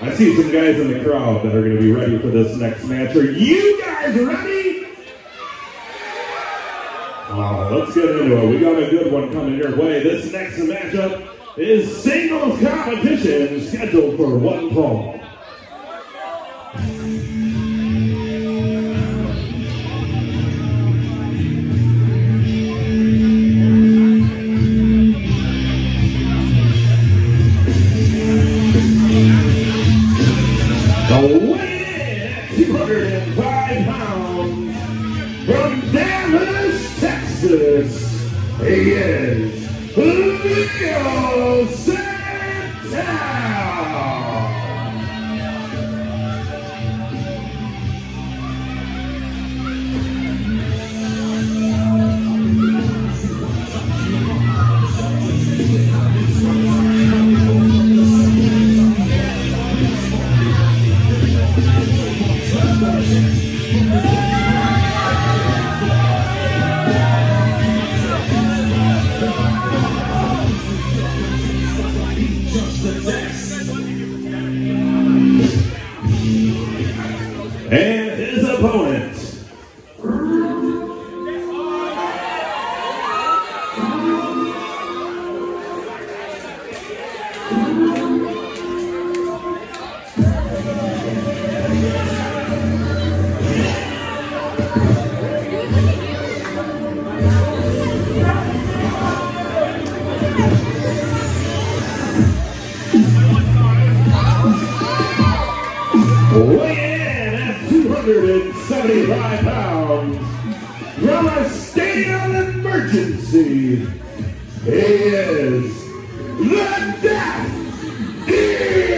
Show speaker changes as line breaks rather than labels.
I see some guys in the crowd that are going to be ready for this next match. Are you guys ready? Let's get into it. We got a good one coming your way. This next matchup is singles competition scheduled for one fall. Is the Death!